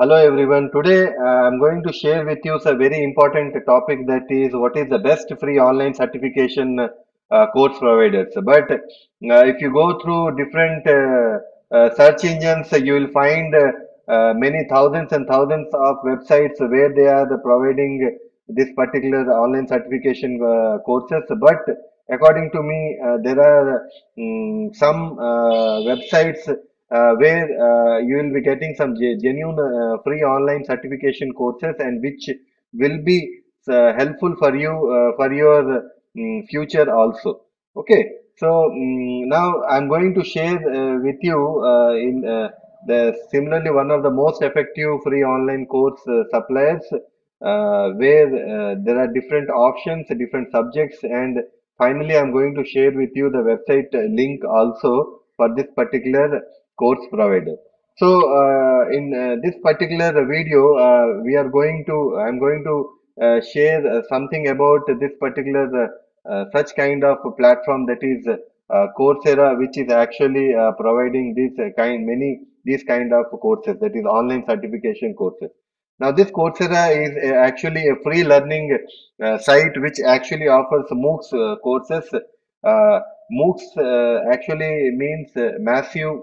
Hello everyone. Today uh, I'm going to share with you a very important topic that is what is the best free online certification uh, course providers. But uh, if you go through different uh, uh, search engines, you will find uh, many thousands and thousands of websites where they are the providing this particular online certification courses. But according to me, there are mm, some websites uh, where uh, you will be getting some genuine uh, free online certification courses and which will be uh, helpful for you uh, for your mm, future also. Okay, so mm, now I'm going to share uh, with you in the similarly one of the most effective free online course suppliers where there are different options, different subjects, and finally I'm going to share with you the website link also for this particular course provider. So uh, in uh, this particular video, uh, we are going to I'm going to share something about this particular such kind of platform that is Coursera, which is actually providing this kind many these kind of courses that is online certification courses. Now this Coursera is actually a free learning uh, site which actually offers MOOCs uh, courses. Uh, MOOCs actually means massive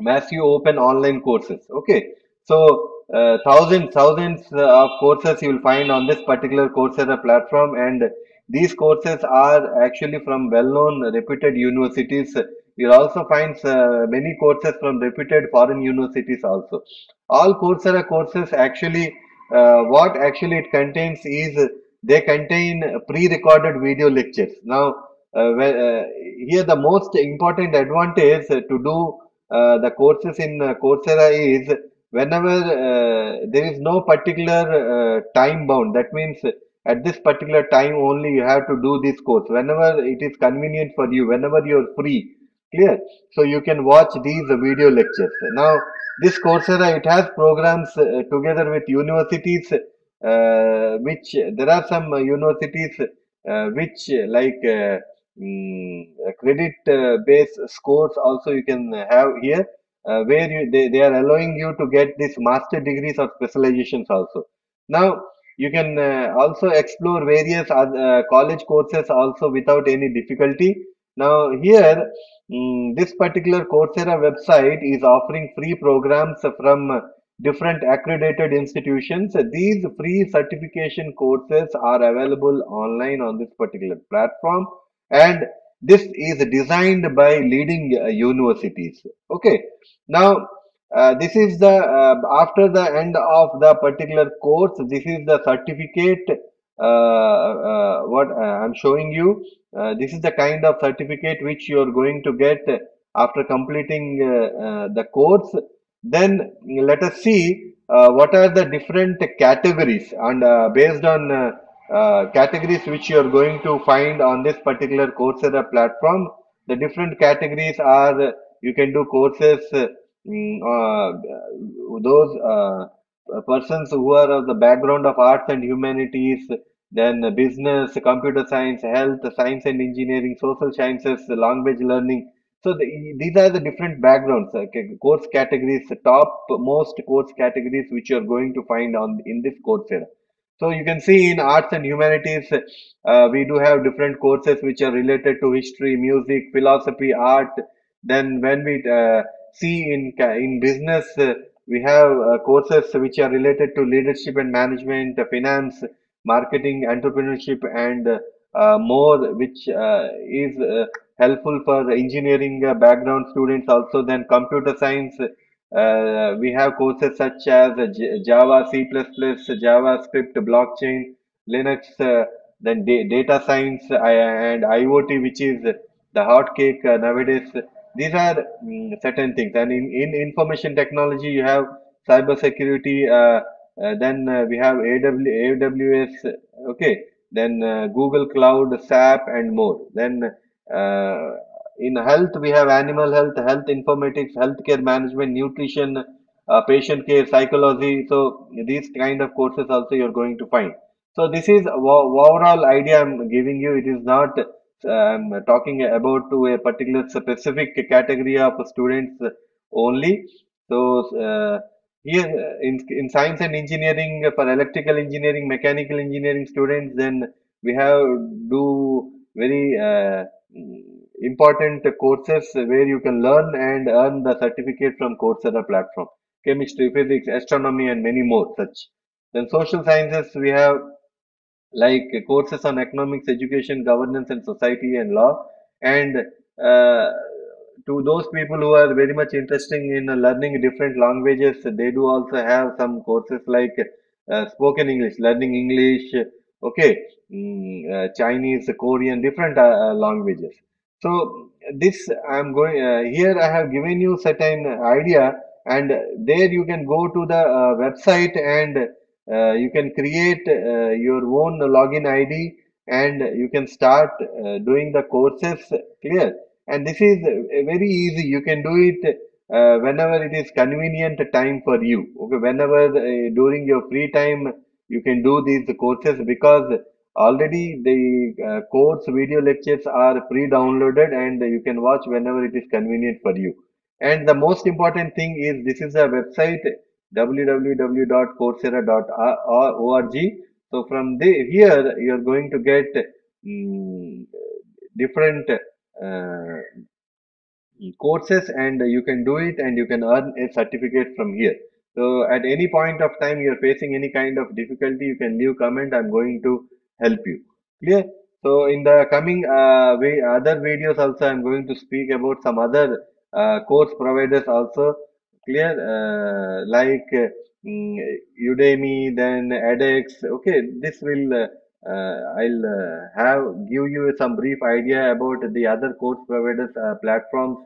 massive open online courses. Okay. So uh, thousands thousands of courses you will find on this particular coursera platform. And these courses are actually from well-known reputed universities. You'll also find uh, many courses from reputed foreign universities also. All coursera courses actually uh, what actually it contains is they contain pre-recorded video lectures. Now uh, uh, here the most important advantage to do the courses in uh, Coursera is whenever uh, there is no particular uh, time bound. That means at this particular time only you have to do this course. Whenever it is convenient for you, whenever you are free, clear. So you can watch these video lectures. Now this Coursera it has programs uh, together with universities, uh, which there are some uh, universities uh, which uh, like. Credit uh, based scores also you can have here uh, where you they, they are allowing you to get this master degrees or specializations also. Now you can uh, also explore various college courses also without any difficulty. Now here mm, this particular coursera website is offering free programs from different accredited institutions. These free certification courses are available online on this particular platform and this is designed by leading uh, universities. Okay. Now uh, this is the uh, after the end of the particular course this is the certificate uh, uh, what uh, i'm showing you. This is the kind of certificate which you are going to get after completing the course. Then let us see what are the different categories and based on uh, categories which you are going to find on this particular Coursera platform. The different categories are you can do courses, uh, mm, uh, those persons who are of the background of arts and humanities, then business, computer science, health, science and engineering, social sciences, language learning. So the, these are the different backgrounds, ca- course categories, top most course categories which you are going to find on in this Coursera. So you can see in arts and humanities, uh, we do have different courses which are related to history, music, philosophy, art. Then when we uh, see in in business, uh, we have uh, courses which are related to leadership and management, uh, finance, marketing, entrepreneurship, and uh, more, which is helpful for engineering background students also. Then computer science. Uh, we have courses such as Java, C++, JavaScript, blockchain, Linux, uh, then da- data science and IoT, which is the hot cake uh, nowadays. These are mm, certain things. And in, in information technology, you have cyber security. Uh, uh, then uh, we have AW, AWS. Okay. Then Google Cloud, SAP, and more. Then in health, we have animal health, health informatics, healthcare management, nutrition, uh, patient care, psychology. So these kind of courses also you're going to find. So this is overall idea I'm giving you. It is not I'm talking about to a particular specific category of students only. So uh, here in, in science and engineering for electrical engineering mechanical engineering students then we have do very uh, important courses where you can learn and earn the certificate from coursera platform. Chemistry physics astronomy and many more such. Then social sciences we have like courses on economics education governance and society and law. And uh, to those people who are very much interested in learning different languages, they do also have some courses like uh, spoken English, learning English, okay, mm, uh, Chinese, Korean, different uh, uh, languages. So this I'm going uh, here. I have given you certain idea, and there you can go to the uh, website and uh, you can create your own login ID and you can start doing the courses. Clear and this is uh, very easy you can do it uh, whenever it is convenient time for you okay whenever uh, during your free time you can do these courses because already the uh, course video lectures are pre-downloaded and you can watch whenever it is convenient for you. And the most important thing is this is a website www.coursera.org so from the here you are going to get um, different uh, courses and you can do it and you can earn a certificate from here. So at any point of time you are facing any kind of difficulty you can leave comment i'm going to help you clear so in the coming uh, way, other videos also i'm going to speak about some other uh, course providers also clear uh, like um, udemy then edx okay this will uh, uh, I'll uh, have give you some brief idea about the other course providers platforms.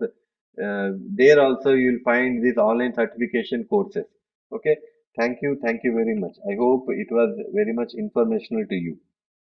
there also you'll find these online certification courses. Okay. Thank you. Thank you very much. I hope it was very much informational to you.